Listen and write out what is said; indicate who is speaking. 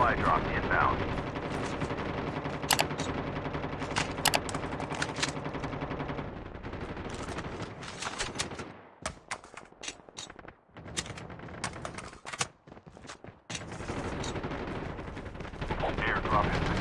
Speaker 1: Supply drop inbound. Airdrop inbound.